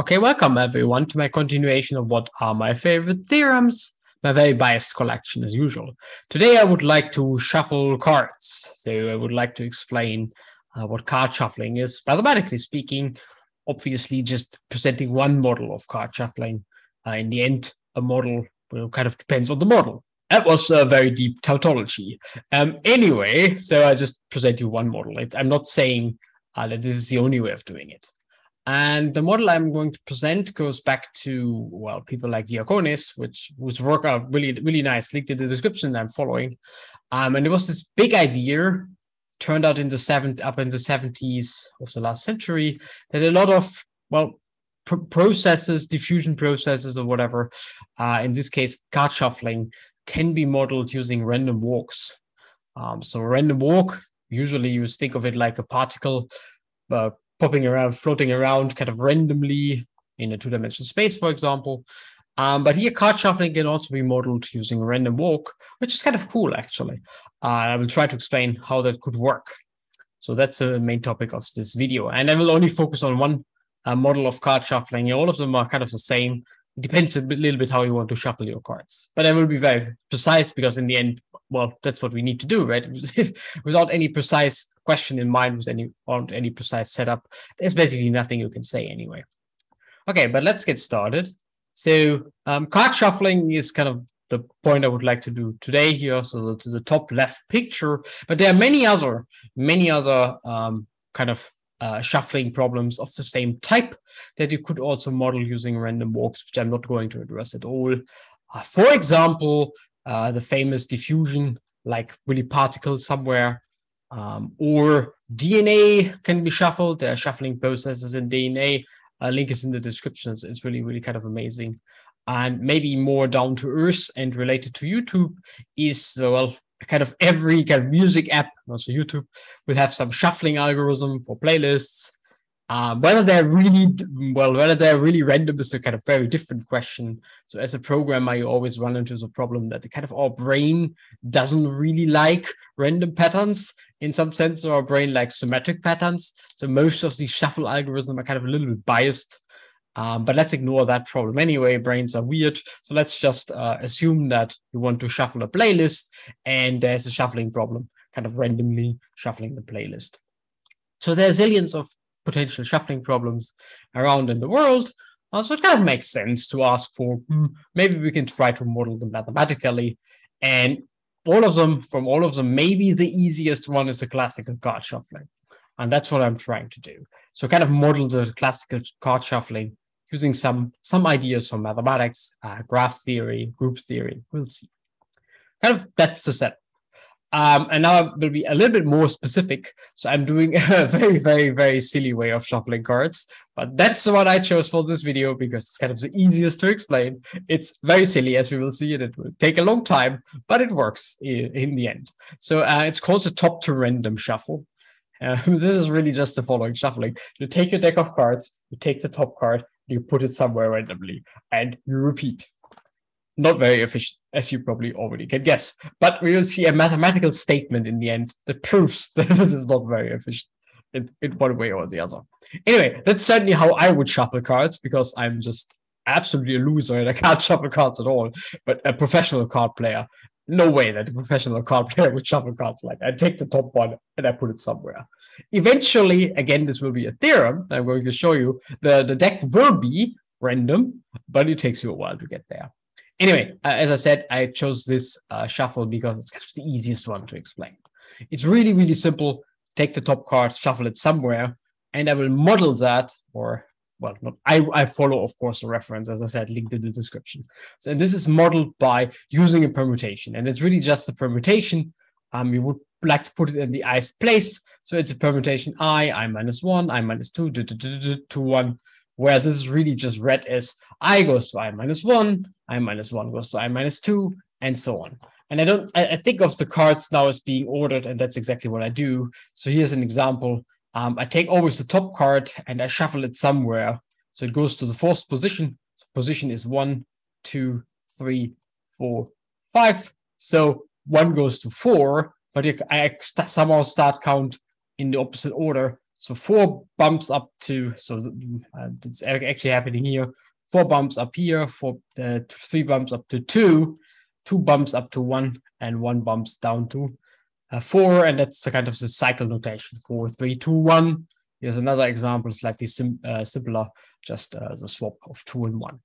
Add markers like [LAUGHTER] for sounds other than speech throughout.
Okay, welcome everyone to my continuation of what are my favorite theorems, my very biased collection as usual. Today I would like to shuffle cards. So I would like to explain uh, what card shuffling is, mathematically speaking, obviously just presenting one model of card shuffling. Uh, in the end, a model well, kind of depends on the model. That was a very deep tautology. Um, anyway, so I just present you one model. I'm not saying uh, that this is the only way of doing it. And the model I'm going to present goes back to well, people like Diaconis, which whose work are really really nice. Linked in the description that I'm following. Um, and it was this big idea turned out in the seventh up in the 70s of the last century that a lot of well pr- processes, diffusion processes or whatever, uh, in this case card shuffling, can be modeled using random walks. Um, so random walk, usually you think of it like a particle uh, popping around, floating around kind of randomly in a two-dimensional space, for example. Um, but here, card shuffling can also be modeled using random walk, which is kind of cool, actually. Uh, I will try to explain how that could work. So that's the main topic of this video. And I will only focus on one uh, model of card shuffling. All of them are kind of the same. It depends a bit, little bit how you want to shuffle your cards. But I will be very precise because in the end, well, that's what we need to do, right? [LAUGHS] Without any precise question in mind, with any on any precise setup, there's basically nothing you can say anyway. Okay, but let's get started. So um, card shuffling is kind of the point I would like to do today here. So to the top left picture, but there are many other, many other um, kind of uh, shuffling problems of the same type that you could also model using random walks, which I'm not going to address at all. Uh, for example, uh, the famous diffusion, like really particles somewhere, um, or DNA can be shuffled. There are shuffling processes in DNA. A link is in the description. It's really, really kind of amazing. And maybe more down to earth and related to YouTube is, well, kind of every kind of music app, also YouTube, will have some shuffling algorithm for playlists. Um, whether they're really well, whether they're really random is a kind of very different question. So as a programmer, you always run into the problem that the kind of our brain doesn't really like random patterns. In some sense, our brain likes symmetric patterns. So most of these shuffle algorithms are kind of a little bit biased. Um, but let's ignore that problem anyway. Brains are weird. So let's just uh, assume that you want to shuffle a playlist and there's a shuffling problem, kind of randomly shuffling the playlist. So there's zillions of potential shuffling problems around in the world. Uh, so it kind of makes sense to ask for hmm, maybe we can try to model them mathematically. And all of them, from all of them, maybe the easiest one is the classical card shuffling. And that's what I'm trying to do. So kind of model the classical card shuffling using some some ideas from mathematics, uh, graph theory, group theory. We'll see. Kind of that's the setup. Um, and now I will be a little bit more specific. So I'm doing [LAUGHS] a very, very, very silly way of shuffling cards, but that's what I chose for this video because it's kind of the easiest to explain. It's very silly, as we will see, and it will take a long time, but it works in the end. So uh, it's called the top to random shuffle. Uh, [LAUGHS] this is really just the following shuffling. You take your deck of cards, you take the top card, you put it somewhere randomly, and you repeat not very efficient, as you probably already can guess. But we will see a mathematical statement in the end that proves [LAUGHS] that this is not very efficient in, in one way or the other. Anyway, that's certainly how I would shuffle cards because I'm just absolutely a loser and I can't [LAUGHS] shuffle cards at all. But a professional card player, no way that a professional card [LAUGHS] player would shuffle cards like I take the top one and I put it somewhere. Eventually, again, this will be a theorem. I'm going to show you the, the deck will be random, but it takes you a while to get there. Anyway, uh, as I said, I chose this uh, shuffle because it's kind of the easiest one to explain. It's really, really simple. Take the top card, shuffle it somewhere, and I will model that, or well, not I, I follow, of course, the reference, as I said, linked in the description. So, and this is modeled by using a permutation, and it's really just a permutation. Um, you would like to put it in the ith place. So it's a permutation i, i minus one, i minus two, two, two, two, two, two, one, where this is really just read as i goes to i minus 1, i minus 1 goes to i minus 2, and so on. And I don't, I, I, think of the cards now as being ordered, and that's exactly what I do. So here's an example. Um, I take always the top card and I shuffle it somewhere. So it goes to the fourth position. So position is one, two, three, four, five. So one goes to four, but I somehow start count in the opposite order. So four bumps up to, so uh, it's actually happening here. Four bumps up here, four, uh, three bumps up to two, two bumps up to one, and one bumps down to uh, four. And that's the kind of the cycle notation, four, three, two, one. Here's another example, slightly sim uh, simpler, just uh, the swap of two and one.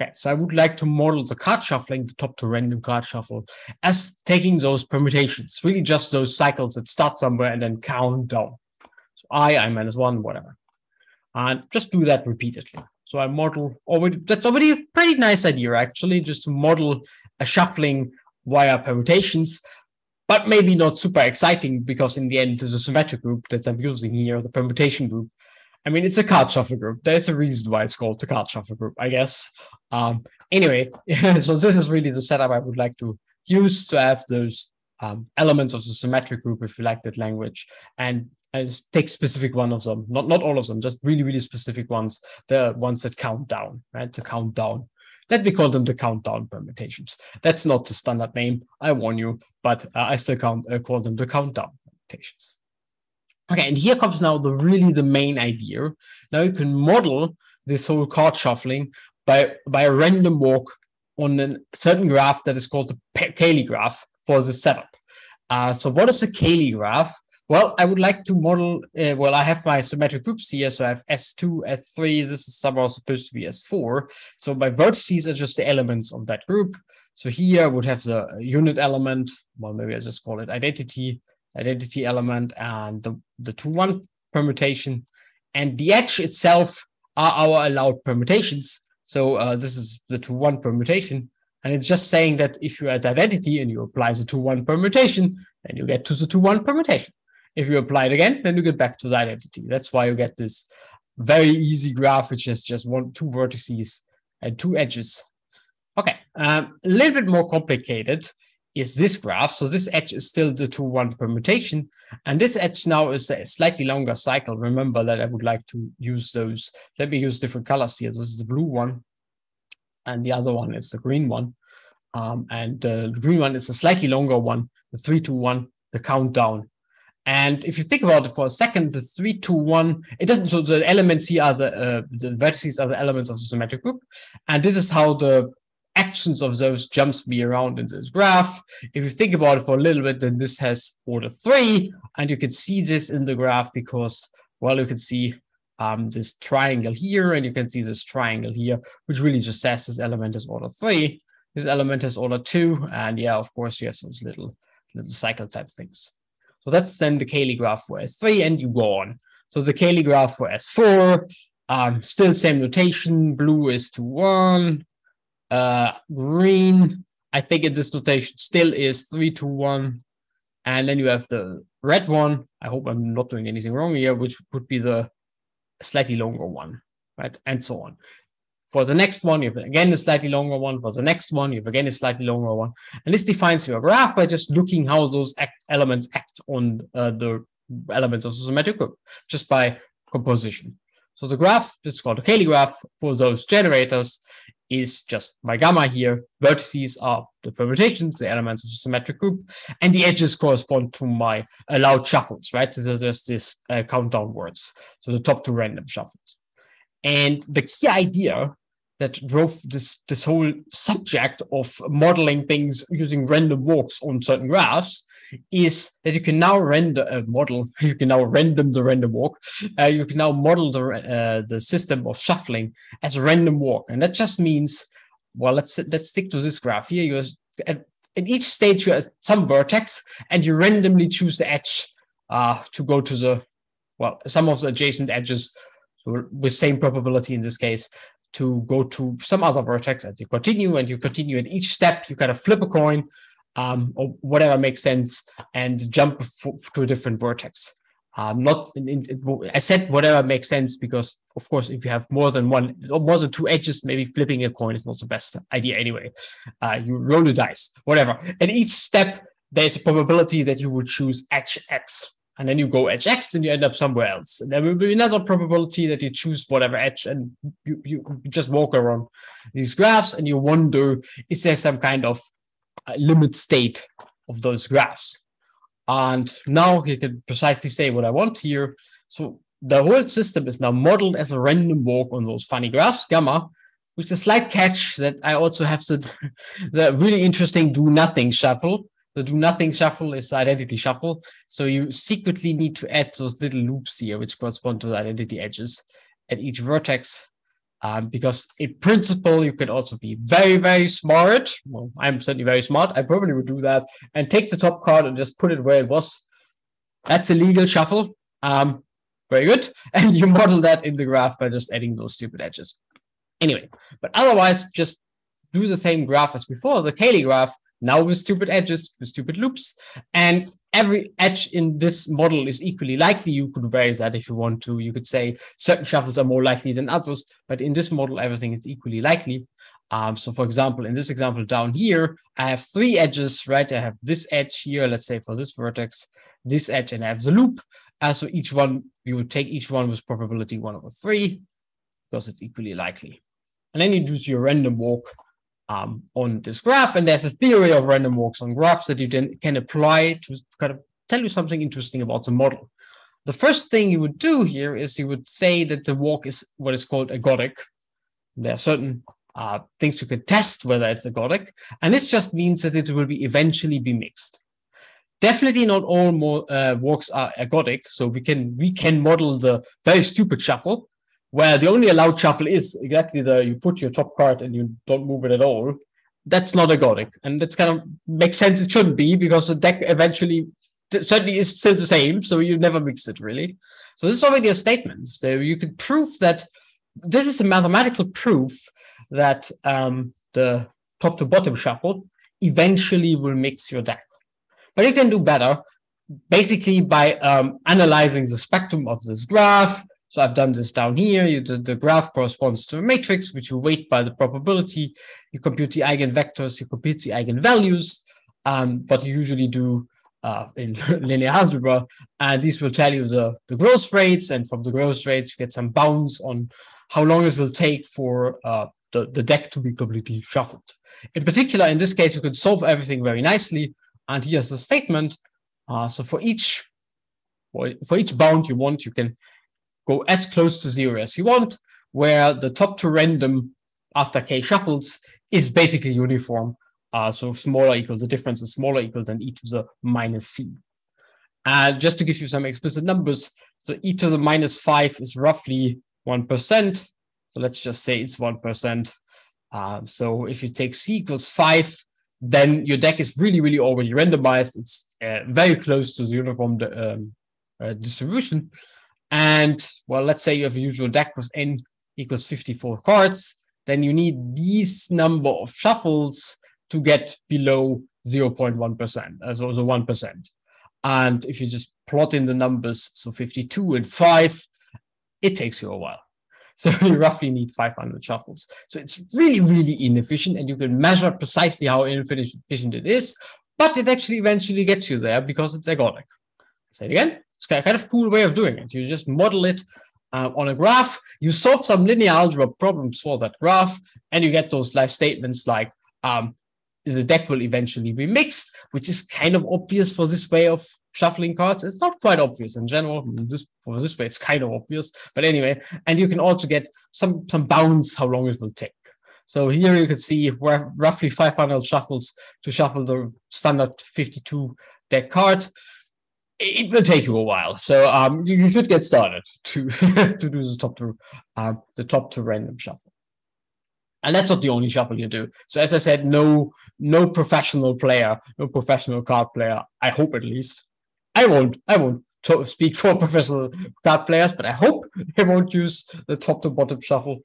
Okay, so I would like to model the card shuffling, the top to random card shuffle, as taking those permutations, really just those cycles that start somewhere and then count down. I, I minus one, whatever. And just do that repeatedly. So I model already, that's already a pretty nice idea, actually, just to model a shuffling via permutations, but maybe not super exciting because in the end, a symmetric group that I'm using here, the permutation group, I mean, it's a card shuffle group. There's a reason why it's called the card shuffle group, I guess. Um, anyway, [LAUGHS] so this is really the setup I would like to use to have those um, elements of the symmetric group, if you like that language, and I just take specific one of them, not not all of them, just really really specific ones, the ones that count down, right? To count down. Let me call them the countdown permutations. That's not the standard name, I warn you, but uh, I still count uh, call them the countdown permutations. Okay, and here comes now the really the main idea. Now you can model this whole card shuffling by by a random walk on a certain graph that is called the Cayley graph for the setup. Uh, so what is the Cayley graph? Well, I would like to model, uh, well, I have my symmetric groups here. So I have S2, S3, this is somehow supposed to be S4. So my vertices are just the elements of that group. So here I would have the unit element, well, maybe I just call it identity identity element and the, the two one permutation. And the edge itself are our allowed permutations. So uh, this is the two one permutation. And it's just saying that if you add identity and you apply the two one permutation, then you get to the two one permutation. If you apply it again, then you get back to the identity. That's why you get this very easy graph, which is just one, two vertices and two edges. Okay, um, a little bit more complicated is this graph. So this edge is still the 2-1 permutation. And this edge now is a slightly longer cycle. Remember that I would like to use those. Let me use different colors here. This is the blue one. And the other one is the green one. Um, and the green one is a slightly longer one, the 3 to 1, the countdown. And if you think about it for a second, the three, two, one, it doesn't. So the elements here are the uh, the vertices are the elements of the symmetric group, and this is how the actions of those jumps me around in this graph. If you think about it for a little bit, then this has order three, and you can see this in the graph because, well, you can see um, this triangle here, and you can see this triangle here, which really just says this element is order three, this element is order two, and yeah, of course, you have those little, little cycle type things. So that's then the Cayley graph for S3, and you go on. So the Cayley graph for S4, um, still same notation, blue is to one, uh, green, I think in this notation still is three to one. And then you have the red one. I hope I'm not doing anything wrong here, which would be the slightly longer one, right? And so on. For the next one, you have again a slightly longer one. For the next one, you have again a slightly longer one. And this defines your graph by just looking how those act elements act on uh, the elements of the symmetric group, just by composition. So the graph, that's called a Cayley graph for those generators, is just my gamma here. Vertices are the permutations, the elements of the symmetric group, and the edges correspond to my allowed shuffles, right? So there's this uh, countdown words. So the top two random shuffles. And the key idea that drove this this whole subject of modeling things using random walks on certain graphs is that you can now render a model [LAUGHS] you can now random the random walk. Uh, you can now model the uh, the system of shuffling as a random walk. And that just means well let's let's stick to this graph here. You at, at each stage you have some vertex and you randomly choose the edge uh, to go to the well some of the adjacent edges with same probability in this case to go to some other vertex and you continue and you continue at each step you kind of flip a coin um, or whatever makes sense and jump to a different vertex. Um, not in, in, I said whatever makes sense because of course if you have more than one or more than two edges maybe flipping a coin is not the best idea anyway. Uh, you roll the dice whatever. At each step there's a probability that you will choose edge x and then you go edge X and you end up somewhere else. And there will be another probability that you choose whatever edge and you, you just walk around these graphs and you wonder, is there some kind of uh, limit state of those graphs? And now you can precisely say what I want here. So the whole system is now modeled as a random walk on those funny graphs, gamma, with a slight catch that I also have to, [LAUGHS] the really interesting do nothing shuffle. The do nothing shuffle is identity shuffle. So you secretly need to add those little loops here, which correspond to the identity edges at each vertex. Um, because in principle, you could also be very, very smart. Well, I'm certainly very smart. I probably would do that and take the top card and just put it where it was. That's a legal shuffle. Um, very good. [LAUGHS] And you model that in the graph by just adding those stupid edges. Anyway, but otherwise, just do the same graph as before, the Cayley graph, now with stupid edges, with stupid loops. And every edge in this model is equally likely. You could vary that if you want to. You could say certain shuffles are more likely than others, but in this model, everything is equally likely. Um, so for example, in this example down here, I have three edges, right? I have this edge here, let's say for this vertex, this edge, and I have the loop. Uh, so each one, you would take each one with probability one over three, because it's equally likely. And then you do your random walk um, on this graph. And there's a theory of random walks on graphs that you then can apply to kind of tell you something interesting about the model. The first thing you would do here is you would say that the walk is what is called ergodic. There are certain uh, things you can test whether it's ergodic, and this just means that it will be eventually be mixed. Definitely not all more, uh, walks are ergodic, so we can we can model the very stupid shuffle, where the only allowed shuffle is exactly the you put your top card and you don't move it at all. That's not a ergodic, and that's kind of makes sense. It shouldn't be because the deck eventually certainly is still the same, so you never mix it really. So this is already a statement. So you could prove that this is a mathematical proof that um, the top to bottom shuffle eventually will mix your deck. But you can do better, basically by um, analyzing the spectrum of this graph, so I've done this down here. You, the, the graph corresponds to a matrix, which you weight by the probability. You compute the eigenvectors, you compute the eigenvalues, um, but you usually do uh, in [LAUGHS] linear algebra. And these will tell you the, the growth rates. And from the growth rates, you get some bounds on how long it will take for uh, the, the deck to be completely shuffled. In particular, in this case, you can solve everything very nicely. And here's the statement. Uh, so for each for each bound you want, you can go as close to zero as you want, where the top to random after k shuffles is basically uniform. Uh, so smaller equal, the difference is smaller equal than e to the minus c. And just to give you some explicit numbers, so e to the minus 5 is roughly 1%. So let's just say it's 1%. Uh, so if you take c equals 5, then your deck is really, really already randomized. It's uh, very close to the uniform um, uh, distribution. And well, let's say you have a usual deck with n equals 54 cards, then you need these number of shuffles to get below 0.1%, uh, so, so 1%. And if you just plot in the numbers, so 52 and 5, it takes you a while. [LAUGHS] So you roughly need 500 shuffles. So it's really, really inefficient, and you can measure precisely how inefficient it is, but it actually eventually gets you there because it's ergodic. Say it again. It's kind of cool way of doing it. You just model it uh, on a graph. You solve some linear algebra problems for that graph, and you get those life statements like um, the deck will eventually be mixed, which is kind of obvious for this way of shuffling cards. It's not quite obvious in general. This for this way, it's kind of obvious. But anyway, and you can also get some some bounds how long it will take. So here you can see roughly 500 shuffles to shuffle the standard 52 deck card it will take you a while. So um, you, you should get started [LAUGHS] to to do the top to um, the top to random shuffle. And that's not the only shuffle you do. So as I said, no no professional player, no professional card player. I hope at least. I won't. I won't to- speak [LAUGHS] for professional card players, but I hope [LAUGHS] they won't use the top to bottom shuffle.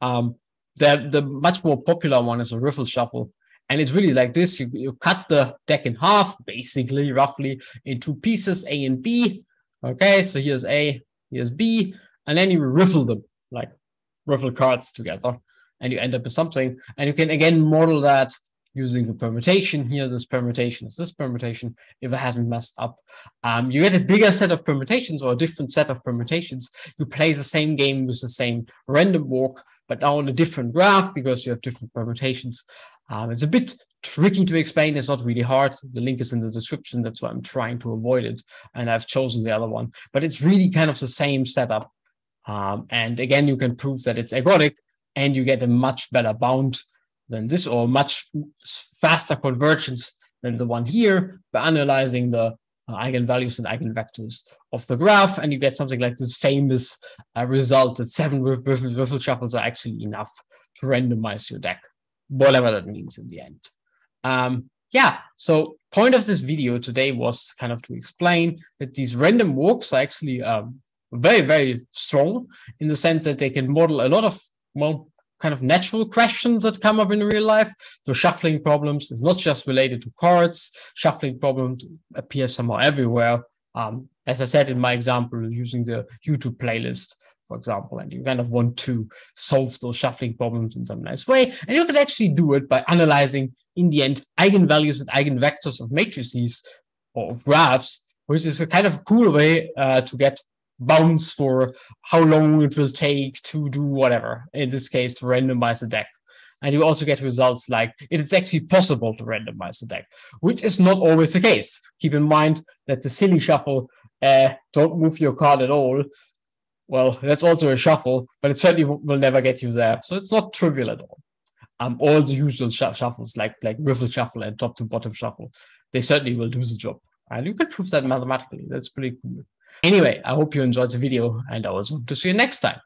Um, the the much more popular one is a riffle shuffle, and it's really like this. You, you cut the deck in half, basically, roughly in two pieces, A and B. Okay, so here's A, here's B, and then you riffle them, like riffle cards together, and you end up with something. And you can again model that using a permutation here. This permutation is this permutation, if it hasn't messed up. Um, you get a bigger set of permutations or a different set of permutations. You play the same game with the same random walk, but now on a different graph because you have different permutations. Um, it's a bit tricky to explain. It's not really hard. The link is in the description. That's why I'm trying to avoid it. And I've chosen the other one, but it's really kind of the same setup. Um, and again, you can prove that it's ergodic and you get a much better bound than this or much faster convergence than the one here by analyzing the eigenvalues and eigenvectors of the graph, and you get something like this famous uh, result that seven riffle, shuffles are actually enough to randomize your deck, whatever that means in the end. Um, yeah, so point of this video today was kind of to explain that these random walks are actually um, very, very strong in the sense that they can model a lot of well, kind of natural questions that come up in real life. So shuffling problems is not just related to cards. Shuffling problems appear somehow everywhere. Um, as I said in my example, using the YouTube playlist, for example, and you kind of want to solve those shuffling problems in some nice way. And you can actually do it by analyzing, in the end, eigenvalues and eigenvectors of matrices or of graphs, which is a kind of cool way uh, to get bounds for how long it will take to do whatever, in this case, to randomize the deck. And you also get results like it's actually possible to randomize the deck, which is not always the case. Keep in mind that the silly shuffle, uh, don't move your card at all. Well, that's also a shuffle, but it certainly will never get you there. So it's not trivial at all. Um, all the usual sh shuffles, like like riffle shuffle and top to bottom shuffle, they certainly will do the job. And you can prove that mathematically. That's pretty cool. Anyway, I hope you enjoyed the video and I will see you next time.